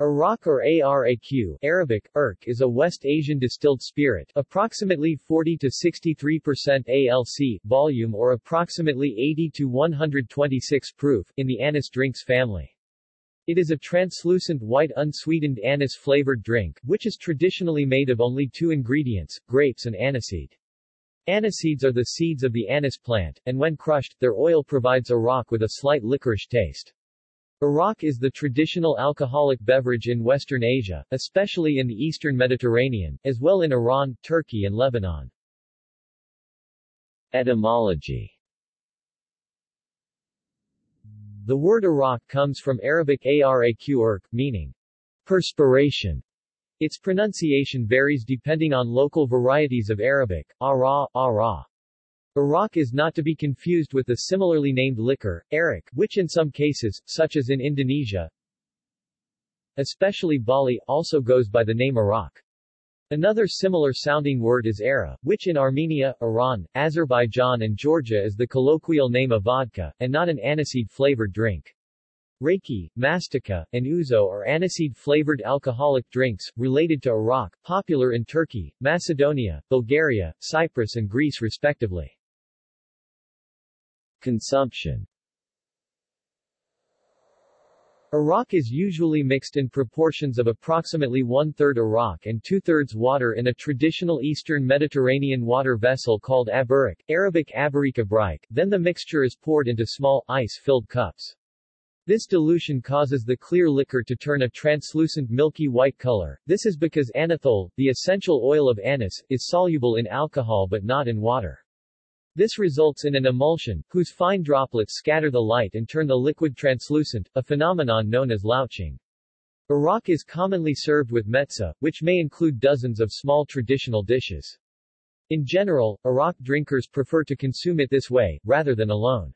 Arak or Araq Arabic, Irk is a West Asian distilled spirit approximately 40 to 63% ALC volume or approximately 80 to 126 proof in the anise drinks family. It is a translucent white unsweetened anise-flavored drink, which is traditionally made of only two ingredients, grapes and aniseed. Aniseeds are the seeds of the anise plant, and when crushed, their oil provides arak with a slight licorice taste. Arak is the traditional alcoholic beverage in Western Asia, especially in the eastern Mediterranean, as well in Iran, Turkey and Lebanon. Etymology The word Arak comes from Arabic araq meaning perspiration. Its pronunciation varies depending on local varieties of Arabic, ara, ara. Arak is not to be confused with the similarly named liquor, arrack, which in some cases, such as in Indonesia, especially Bali, also goes by the name Arak. Another similar sounding word is ara, which in Armenia, Iran, Azerbaijan and Georgia is the colloquial name of vodka, and not an aniseed-flavored drink. Rakı, Mastika, and Ouzo are aniseed-flavored alcoholic drinks, related to Arak, popular in Turkey, Macedonia, Bulgaria, Cyprus and Greece respectively. Consumption Arak is usually mixed in proportions of approximately one-third Arak and two-thirds water in a traditional Eastern Mediterranean water vessel called ibrik, Arabic abarik abraik, then the mixture is poured into small, ice-filled cups. This dilution causes the clear liquor to turn a translucent milky white color. This is because anethole, the essential oil of anise, is soluble in alcohol but not in water. This results in an emulsion, whose fine droplets scatter the light and turn the liquid translucent, a phenomenon known as louching. Arak is commonly served with mezza, which may include dozens of small traditional dishes. In general, Arak drinkers prefer to consume it this way, rather than alone.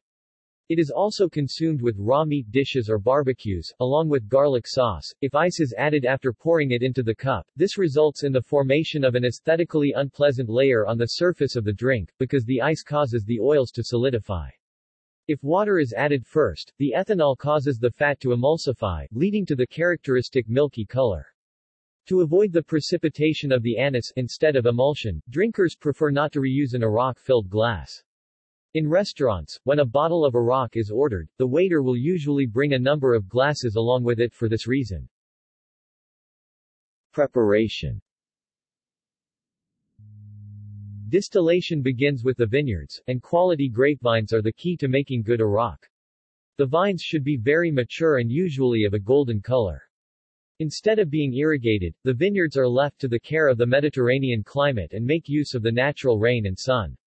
It is also consumed with raw meat dishes or barbecues, along with garlic sauce. If ice is added after pouring it into the cup, this results in the formation of an aesthetically unpleasant layer on the surface of the drink, because the ice causes the oils to solidify. If water is added first, the ethanol causes the fat to emulsify, leading to the characteristic milky color. To avoid the precipitation of the anise instead of emulsion, drinkers prefer not to reuse an Arak-filled glass. In restaurants, when a bottle of Arak is ordered, the waiter will usually bring a number of glasses along with it for this reason. Preparation Distillation begins with the vineyards, and quality grapevines are the key to making good Arak. The vines should be very mature and usually of a golden color. Instead of being irrigated, the vineyards are left to the care of the Mediterranean climate and make use of the natural rain and sun.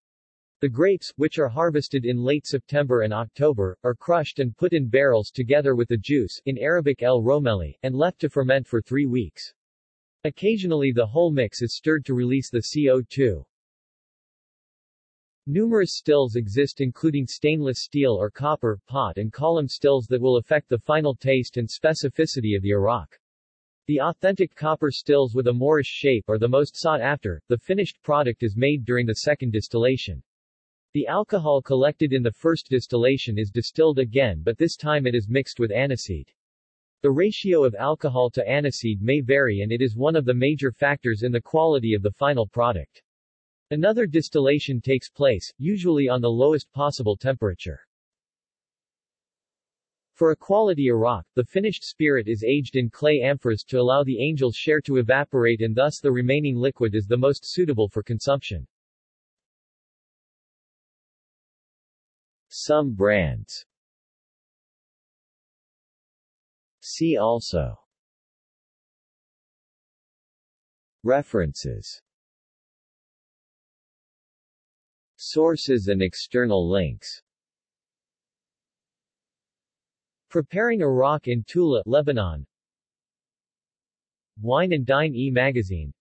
The grapes, which are harvested in late September and October, are crushed and put in barrels together with the juice in Arabic el romeli, and left to ferment for three weeks. Occasionally the whole mix is stirred to release the CO2. Numerous stills exist including stainless steel or copper, pot and column stills that will affect the final taste and specificity of the Arak. The authentic copper stills with a Moorish shape are the most sought after. The finished product is made during the second distillation. The alcohol collected in the first distillation is distilled again but this time it is mixed with aniseed. The ratio of alcohol to aniseed may vary and it is one of the major factors in the quality of the final product. Another distillation takes place, usually on the lowest possible temperature. For a quality Arak, the finished spirit is aged in clay amphoras to allow the angel's share to evaporate and thus the remaining liquid is the most suitable for consumption. Some brands. See also. References. Sources and external links. Preparing Arak in Tula, Lebanon. Wine and Dine e-magazine.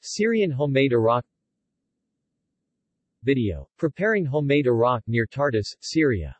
Syrian homemade Arak Video. Preparing homemade Arak near Tartus, Syria